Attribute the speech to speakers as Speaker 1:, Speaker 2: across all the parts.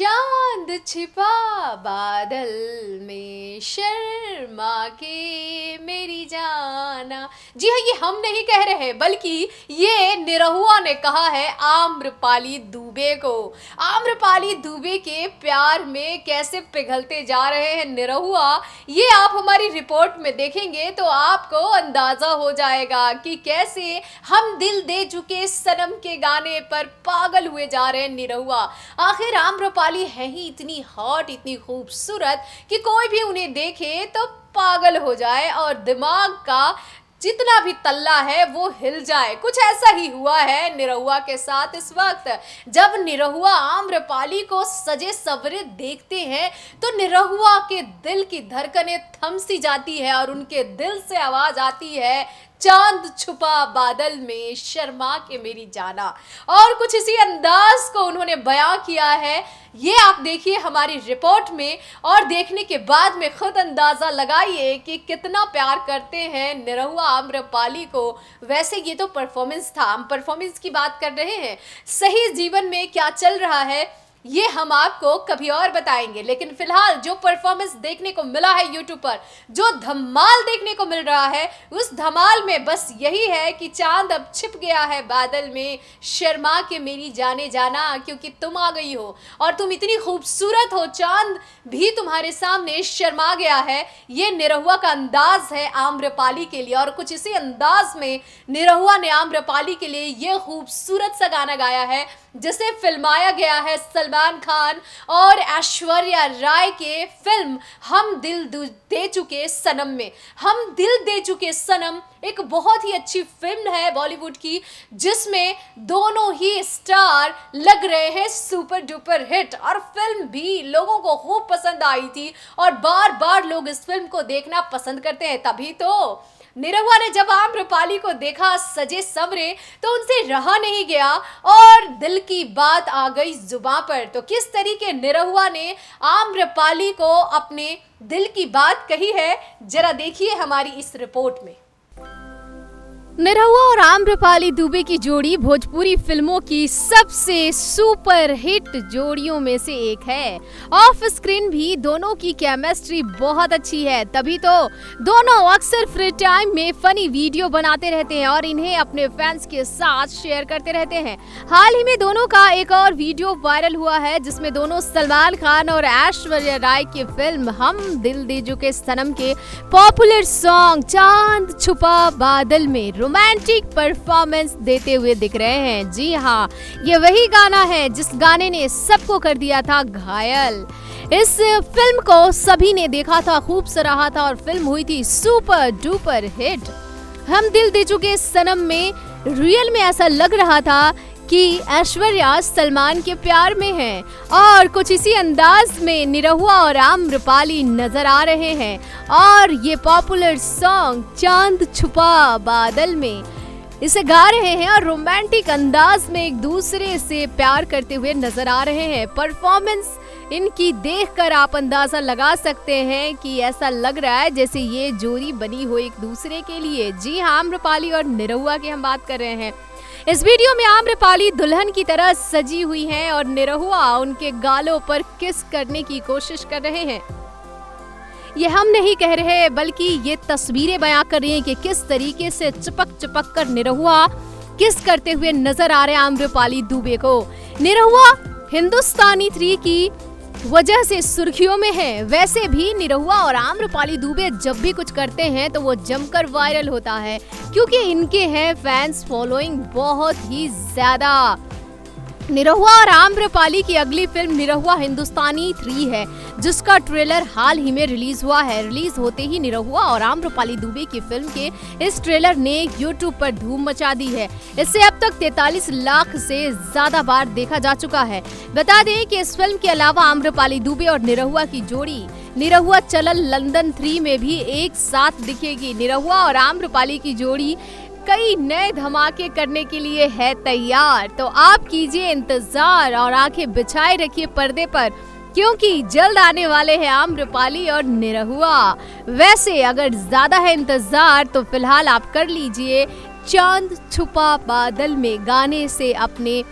Speaker 1: चाँद छिपा बादल में शर्मा के मेरी जाना। जी हाँ ये हम नहीं कह रहे, बल्कि ये निरहुआ ने कहा है आम्रपाली दुबे को। आम्रपाली दुबे के प्यार में कैसे पिघलते जा रहे हैं निरहुआ, ये आप हमारी रिपोर्ट में देखेंगे तो आपको अंदाज़ा हो जाएगा कि कैसे हम दिल दे चुके सनम के गाने पर पागल हुए जा रहे हैं निरहुआ। आखिर आम्रपाली है ही इतनी हॉट, इतनी खूबसूरत कि कोई भी उन्हें देखे तो पागल हो जाए और दिमाग का जितना भी तल्ला है वो हिल जाए। कुछ ऐसा ही हुआ है निरहुआ के साथ इस वक्त। जब निरहुआ आम्रपाली को सजे सवरे देखते हैं तो निरहुआ के दिल की धड़कनें थम सी जाती है और उनके दिल से आवाज़ आती है चाँद छुपा बादल में, शर्मा के मेरी जाना। और कुछ इसी अंदाज को उन्होंने बयां किया है। ये आप देखिए हमारी रिपोर्ट में और देखने के बाद में खुद अंदाज़ा लगाइए कि कितना प्यार करते हैं निरहुआ आम्रपाली को। वैसे ये तो परफॉर्मेंस था। हम परफॉर्मेंस की बात कर रहे हैं। सही जीवन में क्या चल रहा है? ये हम आपको कभी और बताएँगे। लेकिन फ़िलहाल जो परफॉर्मेंस देखने को मिला है यूट्यूब पर, जो धमाल देखने को मिल रहा है, उस धमाल में बस यही है कि चाँद अब छिप गया है बादल में। शर्मा के मेरी जाने जाना, क्योंकि तुम आ गई हो और तुम इतनी खूबसूरत हो, चाँद भी तुम्हारे सामने शर्मा गया है। ये निरहुआ का अंदाज है आम्रपाली के लिए, और कुछ इसी अंदाज में निरहुआ ने आम्रपाली के लिए ये खूबसूरत सा गाना गाया है, जिसे फिल्माया गया है सलमान खान और ऐश्वर्या राय के फ़िल्म हम दिल दे चुके सनम में। हम दिल दे चुके सनम एक बहुत ही अच्छी फ़िल्म है बॉलीवुड की, जिसमें दोनों ही स्टार लग रहे हैं सुपर डुपर हिट। और फ़िल्म भी लोगों को खूब पसंद आई थी और बार बार लोग इस फ़िल्म को देखना पसंद करते हैं, तभी तो निरहुआ ने जब आम्रपाली को देखा, सजे सवरे तो उनसे रहा नहीं गया और दिल की बात आ गई जुबा पर। तो किस तरीके निरहुआ ने आम्रपाली को अपने दिल की बात कही है? जरा देखिए हमारी इस रिपोर्ट में।
Speaker 2: निरहुआ और आम्रपाली दुबे की जोड़ी भोजपुरी फ़िल्मों की सबसे सुपर हिट जोड़ियों में से एक है। ऑफ़ स्क्रीन भी दोनों की केमिस्ट्री बहुत अच्छी है। तभी तो दोनों अक्सर फ्री टाइम में फनी वीडियो बनाते रहते हैं और इन्हें अपने फैंस के साथ शेयर करते रहते हैं। हाल ही में दोनों का एक और वीडियो वायरल हुआ है, जिसमें दोनों सलमान खान और ऐश्वर्या राय की फ़िल्म हम दिल दे चुके सनम के पॉपुलर सॉन्ग चाँद छुपा बादल में रोमांटिक परफॉर्मेंस देते हुए दिख रहे हैं। जी हाँ ये वही गाना है जिस गाने ने सबको कर दिया था घायल। इस फ़िल्म को सभी ने देखा था, खूब सराहा था और फ़िल्म हुई थी सुपर डुपर हिट। हम दिल दे चुके सनम में रियल में ऐसा लग रहा था कि ऐश्वर्या सलमान के प्यार में है और कुछ इसी अंदाज में निरहुआ और आम्रपाली नज़र आ रहे हैं। और ये पॉपुलर सॉन्ग चाँद छुपा बादल में। इसे गा रहे हैं और रोमांटिक अंदाज में एक दूसरे से प्यार करते हुए नज़र आ रहे हैं। परफॉर्मेंस इनकी देखकर आप अंदाज़ा लगा सकते हैं कि ऐसा लग रहा है जैसे ये जोड़ी बनी हो एक दूसरे के लिए। जी हाँ आम्रपाली और निरहुआ की हम बात कर रहे हैं। इस वीडियो में आम्रपाली दुल्हन की तरह सजी हुई हैं और निरहुआ उनके गालों पर किस करने की कोशिश कर रहे हैं। ये हम नहीं कह रहे, बल्कि ये तस्वीरें बयां कर रही हैं कि किस तरीके से चिपक चिपक कर निरहुआ किस करते हुए नज़र आ रहे आम्रपाली दुबे को। निरहुआ, हिंदुस्तानी थ्री की वजह से सुर्खियों में है। वैसे भी निरहुआ और आम्रपाली दुबे जब भी कुछ करते हैं तो वो जमकर वायरल होता है। क्योंकि इनके हैं फैंस फॉलोइंग बहुत ही ज़्यादा। निरहुआ और आम्रपाली की अगली फ़िल्म निरहुआ हिंदुस्तानी थ्री है, जिसका ट्रेलर हाल ही में रिलीज़ हुआ है। रिलीज़ होते ही निरहुआ और आम्रपाली दुबे की फ़िल्म के इस ट्रेलर ने यूट्यूब पर धूम मचा दी है। इसे अब तक 43 लाख से ज़्यादा बार देखा जा चुका है। बता दें कि इस फ़िल्म के अलावा आम्रपाली दुबे और निरहुआ की जोड़ी निरहुआ चलल लंदन थ्री में भी एक साथ दिखेगी। निरहुआ और आम्रपाली की जोड़ी कई नए धमाके करने के लिए है तैयार। तो आप कीजिए इंतज़ार और आँखें बिछाए रखिए पर्दे पर, क्योंकि जल्द आने वाले हैं आम्रपाली और निरहुआ। वैसे अगर ज़्यादा है इंतज़ार तो फ़िलहाल आप कर लीजिए चाँद छुपा बादल में गाने से अपने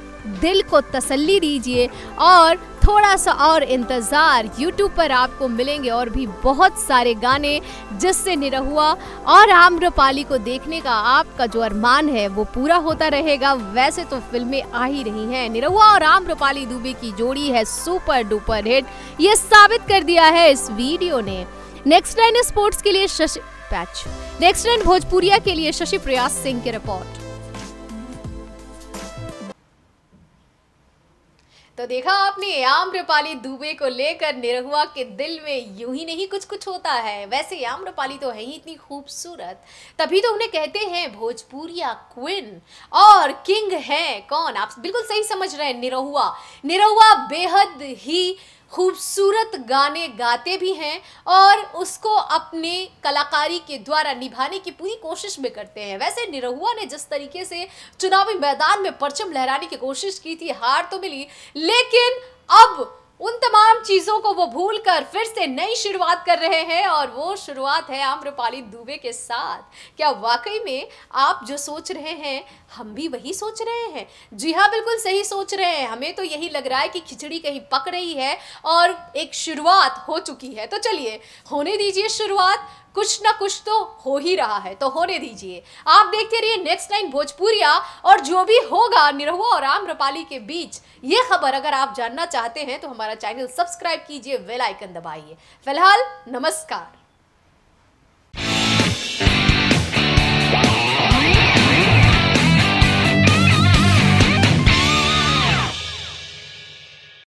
Speaker 2: दिल को तसल्ली दीजिए और थोड़ा सा और इंतज़ार यूट्यूब पर आपको मिलेंगे और भी बहुत सारे गाने, जिससे निरहुआ और आम्रपाली को देखने का आपका जो अरमान है, वो पूरा होता रहेगा। वैसे तो फ़िल्में आ ही रही हैं। निरहुआ और आम्रपाली दुबे की जोड़ी है सुपर डुपर हिट। ये साबित कर दिया है इस वीडियो ने। नेक्स्ट नाइन स्पोर्ट्स के लिए Shashi patch next nine Bhojpuria के लिए शशि प्रयास सिंह की रिपोर्ट
Speaker 1: तो देखा आपने, आम्रपाली दुबे को लेकर निरहुआ के दिल में यूँ ही नहीं कुछ कुछ होता है। वैसे आम्रपाली तो है ही इतनी खूबसूरत। तभी तो उन्हें कहते हैं, भोजपुरिया क्वीन और किंग है। कौन? आप बिल्कुल सही समझ रहे हैं, निरहुआ। निरहुआ बेहद ही खूबसूरत गाने गाते भी हैं और उसको अपने कलाकारी के द्वारा निभाने की पूरी कोशिश भी करते हैं। वैसे निरहुआ ने जिस तरीके से चुनावी मैदान में परचम लहराने की कोशिश की थी, हार तो मिली, लेकिन अब उन तमाम चीज़ों को वो भूल कर फिर से नई शुरुआत कर रहे हैं और वो शुरुआत है आम्रपाली दुबे के साथ। क्या वाकई में आप जो सोच रहे हैं, हम भी वही सोच रहे हैं? जी हाँ बिल्कुल सही सोच रहे हैं। हमें तो यही लग रहा है कि खिचड़ी कहीं पक रही है और एक शुरुआत हो चुकी है। तो चलिए, होने दीजिए शुरुआत। कुछ ना कुछ तो हो ही रहा है तो होने दीजिए। आप देखते रहिए नेक्स्ट नाइन भोजपुरिया और जो भी होगा निरहुआ और आम्रपाली के बीच, ये खबर अगर आप जानना चाहते हैं तो हमारा चैनल सब्सक्राइब कीजिए वेलाइकन दबाइए। फ़िलहाल, नमस्कार।